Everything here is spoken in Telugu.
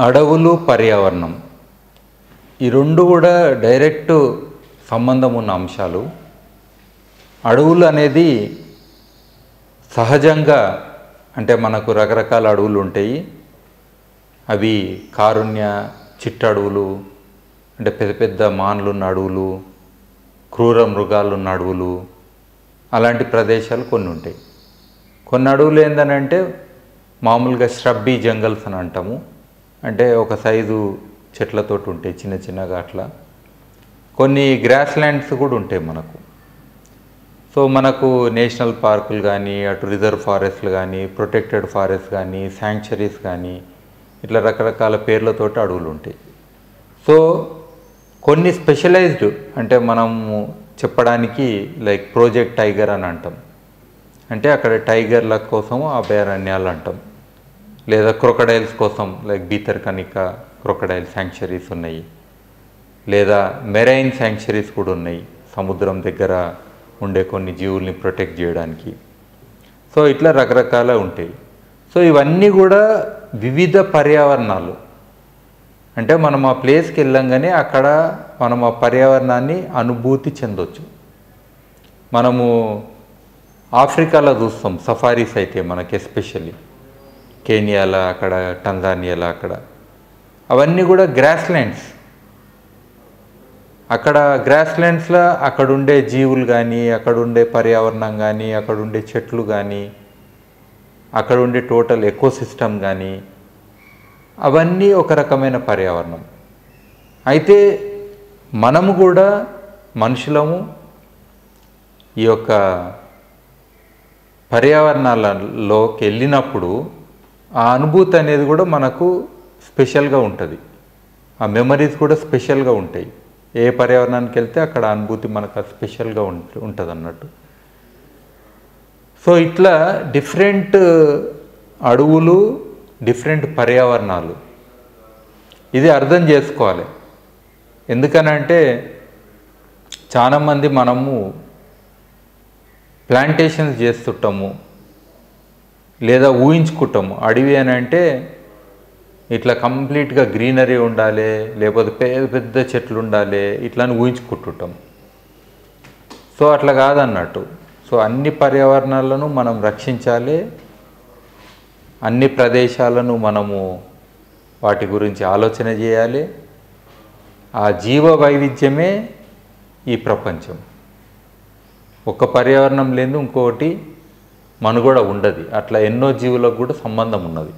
అడవులు పర్యావరణం. ఈ రెండు కూడా డైరెక్ట్ సంబంధం ఉన్న అంశాలు. అడవులు అనేది సహజంగా అంటే మనకు రకరకాల అడవులు ఉంటాయి. అవి కారుణ్య చిట్టడవులు అంటే పెద్ద పెద్ద మాన్లు ఉన్న అడవులు క్రూర మృగాలున్న అడవులు అలాంటి ప్రదేశాలు కొన్ని ఉంటాయి. కొన్ని అడవులు ఏందనంటే మామూలుగా శ్రబ్బీ జంగల్స్ అని అంటాము. అంటే ఒక సైజు చెట్లతోటి ఉంటాయి చిన్న చిన్నగా అట్లా. కొన్ని గ్రాస్ ల్యాండ్స్ కూడా ఉంటాయి మనకు. సో మనకు నేషనల్ పార్కులు కానీ అటు రిజర్వ్ ఫారెస్ట్లు కానీ ప్రొటెక్టెడ్ ఫారెస్ట్ కానీ శాంక్చరీస్ కానీ ఇట్లా రకరకాల పేర్లతోటి అడవులు ఉంటాయి. సో కొన్ని స్పెషలైజ్డ్ అంటే మనము చెప్పడానికి లైక్ ప్రాజెక్ట్ టైగర్ అని అంటాం. అంటే అక్కడ టైగర్ల కోసం అభయారణ్యాలు అంటాం. లేదా క్రొకడైల్స్ కోసం like Bhitarkanika crocodile sanctuaries ఉన్నాయి. లేదా మెరైన్ శాంక్చరీస్ కూడా ఉన్నాయి సముద్రం దగ్గర ఉండే కొన్ని జీవుల్ని ప్రొటెక్ట్ చేయడానికి. సో ఇట్లా రకరకాల ఉంటాయి. సో ఇవన్నీ కూడా వివిధ పర్యావరణాలు. అంటే మనం ఆ ప్లేస్కి వెళ్ళంగానే అక్కడ మనం ఆ పర్యావరణాన్ని అనుభూతి చెందొచ్చు. మనము ఆఫ్రికాలో చూస్తాం సఫారీస్ అయితే మనకి ఎస్పెషల్లీ కేనియాలో అక్కడ టంజానియాలో అక్కడ. అవన్నీ కూడా గ్రాస్ ల్యాండ్స్. అక్కడ గ్రాస్ ల్యాండ్స్లో అక్కడ ఉండే జీవులు కానీ అక్కడ ఉండే పర్యావరణం కానీ అక్కడ ఉండే చెట్లు కానీ అక్కడ ఉండే టోటల్ ఎకోసిస్టమ్ కానీ అవన్నీ ఒక రకమైన పర్యావరణం. అయితే మనము కూడా మనుషులము ఈ యొక్క పర్యావరణాలలోకి వెళ్ళినప్పుడు ఆ అనుభూతి అనేది కూడా మనకు స్పెషల్గా ఉంటుంది. ఆ మెమరీస్ కూడా స్పెషల్గా ఉంటాయి. ఏ పర్యావరణానికి వెళ్తే అక్కడ అనుభూతి మనకు స్పెషల్గా ఉంటుంది అన్నట్టు సో ఇట్లా డిఫరెంట్ అడవులు డిఫరెంట్ పర్యావరణాలు. ఇది అర్థం చేసుకోవాలి. ఎందుకనంటే చాలామంది మనము ప్లాంటేషన్స్ చేస్తుంటాము. లేదా ఊహించుకుంటాము అడవి అని అంటే ఇట్లా కంప్లీట్గా గ్రీనరీ ఉండాలి లేకపోతే పెద్ద పెద్ద చెట్లు ఉండాలి ఇట్లా అని ఊహించుకుంటుంటాం. సో అట్లా కాదన్నట్టు. సో అన్ని పర్యావరణాలను మనం రక్షించాలి అన్ని ప్రదేశాలను మనము వాటి గురించి ఆలోచన చేయాలి. ఆ జీవ వైవిధ్యమే ఈ ప్రపంచం. ఒక పర్యావరణం లేదు ఇంకొకటి మనుగడ ఉండదు. అట్లా ఎన్నో జీవులకు కూడా సంబంధం ఉన్నది.